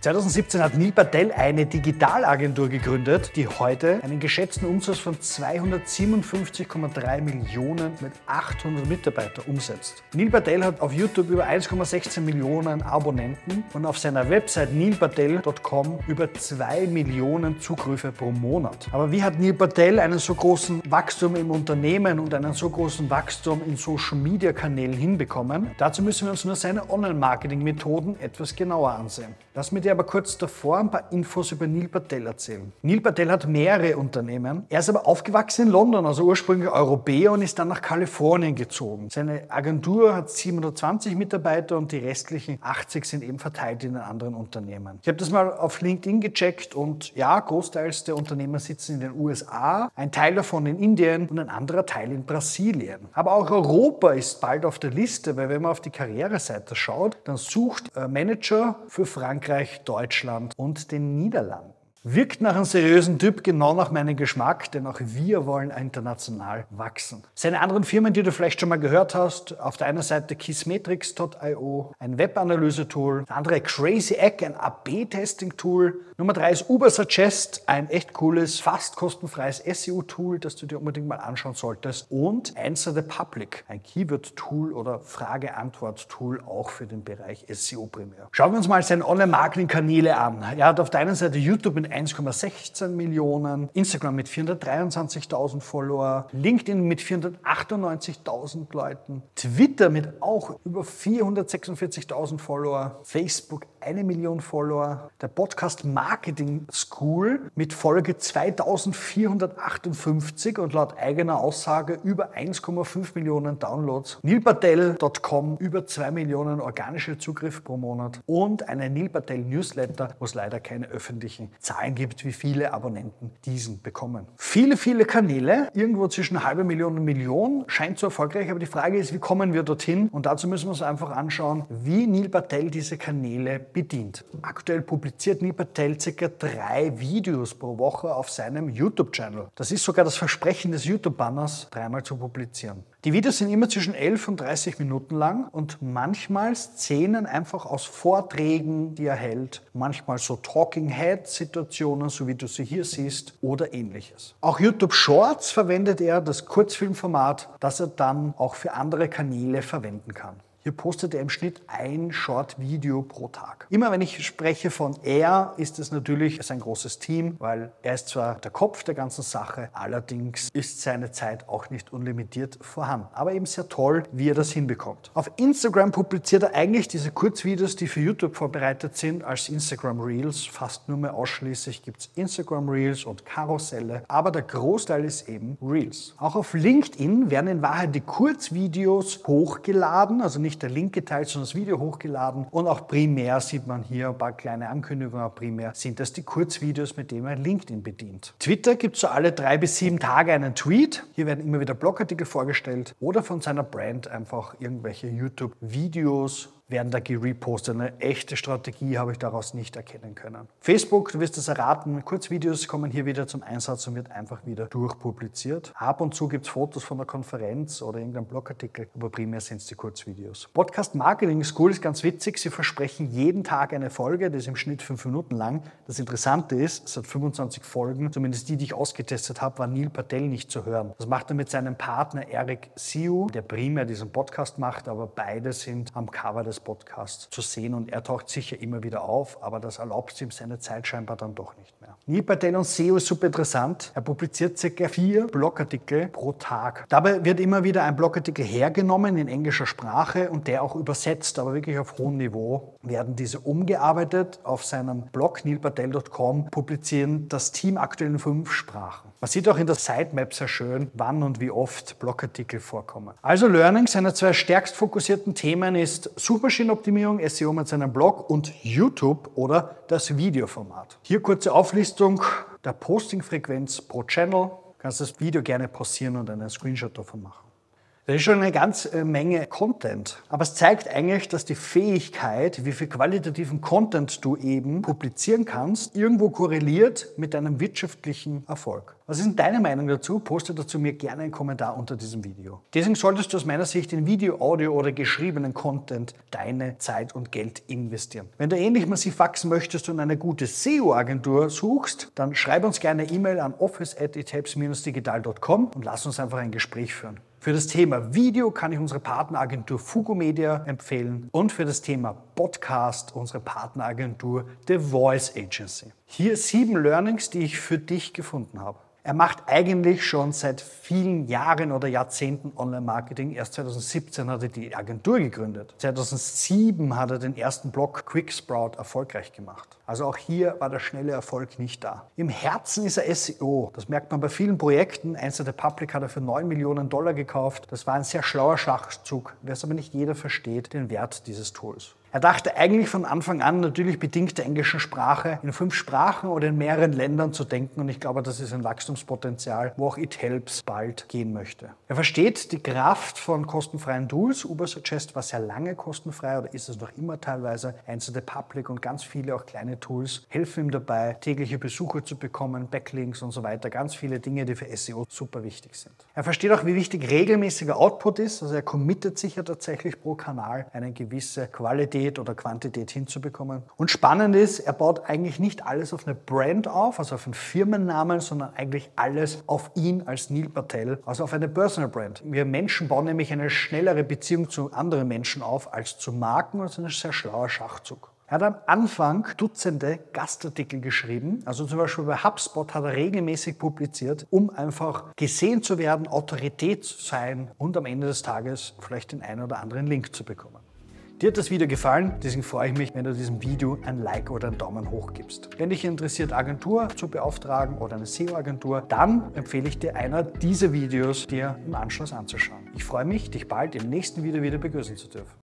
2017 hat Neil Patel eine Digitalagentur gegründet, die heute einen geschätzten Umsatz von 257,3 Millionen mit 800 Mitarbeitern umsetzt. Neil Patel hat auf YouTube über 1,16 Millionen Abonnenten und auf seiner Website neilpatel.com über 2 Millionen Zugriffe pro Monat. Aber wie hat Neil Patel einen so großen Wachstum im Unternehmen und einen so großen Wachstum in Social Media Kanälen hinbekommen? Dazu müssen wir uns nur seine Online-Marketing-Methoden etwas genauer ansehen. Lass mir dir aber kurz davor ein paar Infos über Neil Patel erzählen. Neil Patel hat mehrere Unternehmen. Er ist aber aufgewachsen in London, also ursprünglich Europäer und ist dann nach Kalifornien gezogen. Seine Agentur hat 720 Mitarbeiter und die restlichen 80 sind eben verteilt in den anderen Unternehmen. Ich habe das mal auf LinkedIn gecheckt und ja, großteils der Unternehmer sitzen in den USA, ein Teil davon in Indien und ein anderer Teil in Brasilien. Aber auch Europa ist bald auf der Liste, weil wenn man auf die Karriereseite schaut, dann sucht Manager für Frankreich, Deutschland und den Niederlanden. Wirkt nach einem seriösen Typ, genau nach meinem Geschmack, denn auch wir wollen international wachsen. Seine anderen Firmen, die du vielleicht schon mal gehört hast, auf der einen Seite Kissmetrics.io, ein Webanalyse-Tool, der andere Crazy Egg, ein AB-Testing-Tool. Nummer drei ist Ubersuggest, ein echt cooles, fast kostenfreies SEO-Tool, das du dir unbedingt mal anschauen solltest. Und Answer the Public, ein Keyword-Tool oder Frage-Antwort-Tool auch für den Bereich SEO primär. Schauen wir uns mal seine Online-Marketing-Kanäle an. Er hat auf der einen Seite YouTube mit 1,16 Millionen, Instagram mit 423.000 Follower, LinkedIn mit 498.000 Leuten, Twitter mit auch über 446.000 Follower, Facebook eine Million Follower, der Podcast Marketing School mit Folge 2458 und laut eigener Aussage über 1,5 Millionen Downloads, nilpatel.com über 2 Millionen organische Zugriff pro Monat und eine Neil Patel Newsletter, wo es leider keine öffentlichen Zahlen gibt, wie viele Abonnenten diesen bekommen. Viele, viele Kanäle, irgendwo zwischen halbe Million und Million, scheint so erfolgreich, aber die Frage ist, wie kommen wir dorthin? Und dazu müssen wir uns einfach anschauen, wie Neil Patel diese Kanäle bedient. Aktuell publiziert Neil Patel ca. drei Videos pro Woche auf seinem YouTube-Channel. Das ist sogar das Versprechen des YouTube-Banners, dreimal zu publizieren. Die Videos sind immer zwischen 11 und 30 Minuten lang und manchmal Szenen einfach aus Vorträgen, die er hält, manchmal so Talking Head-Situationen, so wie du sie hier siehst, oder ähnliches. Auch YouTube Shorts verwendet er, das Kurzfilmformat, das er dann auch für andere Kanäle verwenden kann. Hier postet er im Schnitt ein Short-Video pro Tag. Immer wenn ich spreche von er, ist es natürlich sein großes Team, weil er ist zwar der Kopf der ganzen Sache, allerdings ist seine Zeit auch nicht unlimitiert vorhanden. Aber eben sehr toll, wie er das hinbekommt. Auf Instagram publiziert er eigentlich diese Kurzvideos, die für YouTube vorbereitet sind, als Instagram Reels. Fast nur mehr ausschließlich gibt es Instagram Reels und Karusselle, aber der Großteil ist eben Reels. Auch auf LinkedIn werden in Wahrheit die Kurzvideos hochgeladen, also nicht nicht der Link geteilt, sondern das Video hochgeladen. Und auch primär sieht man hier ein paar kleine Ankündigungen, aber primär sind das die Kurzvideos, mit denen man LinkedIn bedient. Twitter gibt so alle drei bis sieben Tage einen Tweet. Hier werden immer wieder Blogartikel vorgestellt oder von seiner Brand einfach irgendwelche YouTube-Videos werden da gerepostet. Eine echte Strategie habe ich daraus nicht erkennen können. Facebook, du wirst es erraten, Kurzvideos kommen hier wieder zum Einsatz und wird einfach wieder durchpubliziert. Ab und zu gibt es Fotos von der Konferenz oder irgendeinem Blogartikel, aber primär sind es die Kurzvideos. Podcast Marketing School ist ganz witzig. Sie versprechen jeden Tag eine Folge, das ist im Schnitt fünf Minuten lang. Das Interessante ist, es hat 25 Folgen, zumindest die, die ich ausgetestet habe, war Neil Patel nicht zu hören. Das macht er mit seinem Partner Eric Siu, der primär diesen Podcast macht, aber beide sind am Cover des Podcasts zu sehen und er taucht sicher immer wieder auf, aber das erlaubt ihm seine Zeit scheinbar dann doch nicht mehr. Neil Patel und SEO ist super interessant. Er publiziert circa vier Blogartikel pro Tag. Dabei wird immer wieder ein Blogartikel hergenommen in englischer Sprache und der auch übersetzt, aber wirklich auf hohem Niveau werden diese umgearbeitet. Auf seinem Blog neilpatel.com publizieren das Team aktuell in fünf Sprachen. Man sieht auch in der Sitemap sehr schön, wann und wie oft Blogartikel vorkommen. Also Learning, seine zwei stärkst fokussierten Themen ist Suchmaschinenoptimierung, SEO mit seinem Blog und YouTube oder das Videoformat. Hier kurze Auflistung der Postingfrequenz pro Channel. Du kannst das Video gerne pausieren und einen Screenshot davon machen. Das ist schon eine ganze Menge Content. Aber es zeigt eigentlich, dass die Fähigkeit, wie viel qualitativen Content du eben publizieren kannst, irgendwo korreliert mit deinem wirtschaftlichen Erfolg. Was ist denn deine Meinung dazu? Poste dazu mir gerne einen Kommentar unter diesem Video. Deswegen solltest du aus meiner Sicht in Video, Audio oder geschriebenen Content deine Zeit und Geld investieren. Wenn du ähnlich massiv wachsen möchtest und eine gute SEO-Agentur suchst, dann schreib uns gerne eine E-Mail an office.digital.com und lass uns einfach ein Gespräch führen. Für das Thema Video kann ich unsere Partneragentur Fugo Media empfehlen und für das Thema Podcast unsere Partneragentur The Voice Agency. Hier sieben Learnings, die ich für dich gefunden habe. Er macht eigentlich schon seit vielen Jahren oder Jahrzehnten Online-Marketing. Erst 2017 hat er die Agentur gegründet. 2007 hat er den ersten Blog Quicksprout erfolgreich gemacht. Also auch hier war der schnelle Erfolg nicht da. Im Herzen ist er SEO. Das merkt man bei vielen Projekten. Eins der Public hat er für 9 Millionen Dollar gekauft. Das war ein sehr schlauer Schachzug. Wer es aber nicht jeder versteht, den Wert dieses Tools. Er dachte eigentlich von Anfang an, natürlich bedingt der englischen Sprache, in fünf Sprachen oder in mehreren Ländern zu denken. Und ich glaube, das ist ein Wachstumspotenzial, wo auch It Helps bald gehen möchte. Er versteht die Kraft von kostenfreien Tools. Ubersuggest war sehr lange kostenfrei oder ist es noch immer teilweise. Einzel the Public und ganz viele auch kleine Tools helfen ihm dabei, tägliche Besucher zu bekommen, Backlinks und so weiter. Ganz viele Dinge, die für SEO super wichtig sind. Er versteht auch, wie wichtig regelmäßiger Output ist. Also er committet sich ja tatsächlich pro Kanal eine gewisse Qualität Qualität oder Quantität hinzubekommen. Und spannend ist, er baut eigentlich nicht alles auf eine Brand auf, also auf einen Firmennamen, sondern eigentlich alles auf ihn als Neil Patel, also auf eine Personal Brand. Wir Menschen bauen nämlich eine schnellere Beziehung zu anderen Menschen auf als zu Marken und das ist ein sehr schlauer Schachzug. Er hat am Anfang Dutzende Gastartikel geschrieben. Also zum Beispiel bei HubSpot hat er regelmäßig publiziert, um einfach gesehen zu werden, Autorität zu sein und am Ende des Tages vielleicht den einen oder anderen Link zu bekommen. Dir hat das Video gefallen, deswegen freue ich mich, wenn du diesem Video ein Like oder einen Daumen hoch gibst. Wenn dich interessiert, Agentur zu beauftragen oder eine SEO-Agentur, dann empfehle ich dir einer dieser Videos dir im Anschluss anzuschauen. Ich freue mich, dich bald im nächsten Video wieder begrüßen zu dürfen.